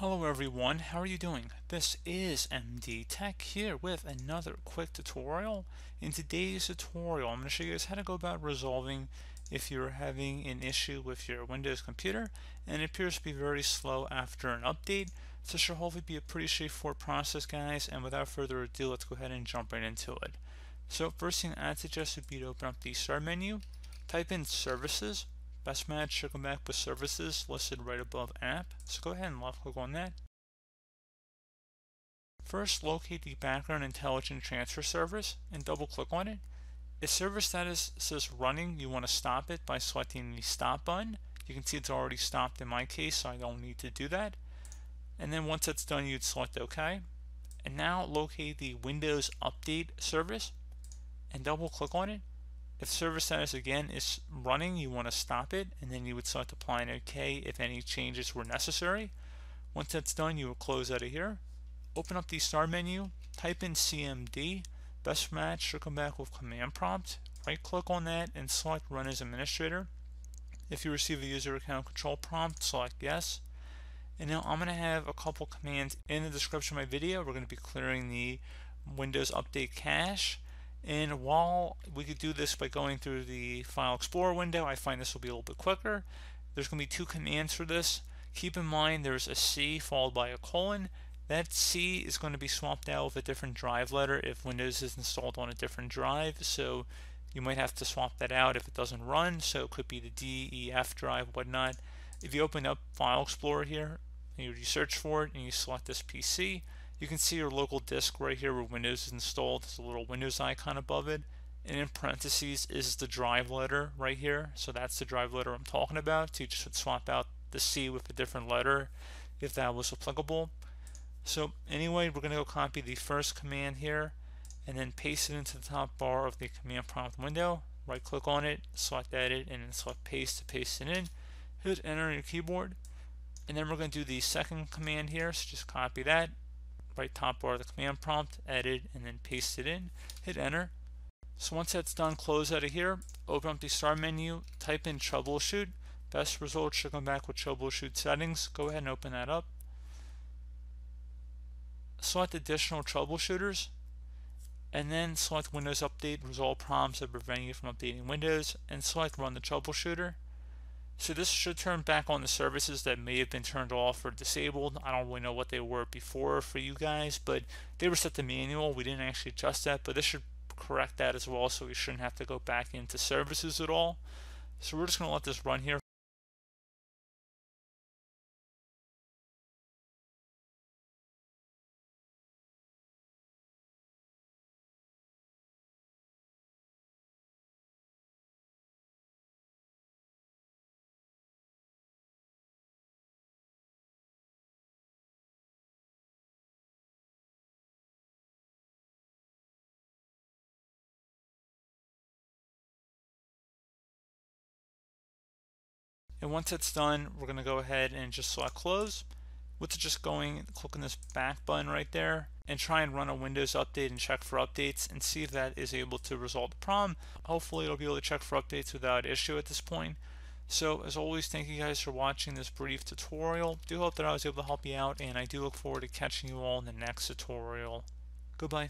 Hello everyone, how are you doing? This is MD Tech here with another quick tutorial. In today's tutorial, I'm going to show you guys how to go about resolving if you're having an issue with your Windows computer and it appears to be very slow after an update. So should hopefully be a pretty straightforward process guys and without further ado let's go ahead and jump right into it. So first thing I'd suggest would be to open up the start menu, type in services, Best match should come back with services listed right above app. So go ahead and left click on that. First, locate the background intelligent transfer service and double click on it. If service status says running, you want to stop it by selecting the stop button. You can see it's already stopped in my case, so I don't need to do that. And then once that's done, you'd select OK. And now locate the Windows Update service and double click on it. If service status again is running, you want to stop it and then you would start applying OK if any changes were necessary. Once that's done, you will close out of here. Open up the start menu, type in CMD. Best match come back with command prompt. Right click on that and select run as administrator. If you receive a user account control prompt, select yes. And now I'm going to have a couple commands in the description of my video. We're going to be clearing the Windows Update cache and while we could do this by going through the File Explorer window, I find this will be a little bit quicker. There's going to be two commands for this. Keep in mind there's a C followed by a colon. That C is going to be swapped out with a different drive letter if Windows is installed on a different drive. So you might have to swap that out if it doesn't run. So it could be the D, E, F drive, whatnot. If you open up File Explorer here, you search for it and you select this PC, you can see your local disk right here where Windows is installed. There's a little Windows icon above it. And in parentheses is the drive letter right here. So that's the drive letter I'm talking about. So you just would swap out the C with a different letter if that was applicable. So anyway, we're going to go copy the first command here and then paste it into the top bar of the command prompt window. Right click on it, select edit, and then select paste to paste it in. Hit enter on your keyboard. And then we're going to do the second command here. So just copy that, right top bar of the command prompt, edit, and then paste it in, hit enter. So once that's done, close out of here, open up the start menu, type in troubleshoot. Best result should come back with troubleshoot settings. Go ahead and open that up. Select additional troubleshooters, and then select Windows Update, resolve problems that prevent you from updating Windows, and select Run the Troubleshooter. So this should turn back on the services that may have been turned off or disabled. I don't really know what they were before for you guys, but they were set to manual. We didn't actually adjust that, but this should correct that as well, so we shouldn't have to go back into services at all. So we're just going to let this run here And once it's done, we're going to go ahead and just select close. With just going, clicking this back button right there and try and run a Windows update and check for updates and see if that is able to resolve the problem. Hopefully it'll be able to check for updates without issue at this point. So as always, thank you guys for watching this brief tutorial. Do hope that I was able to help you out and I do look forward to catching you all in the next tutorial. Goodbye.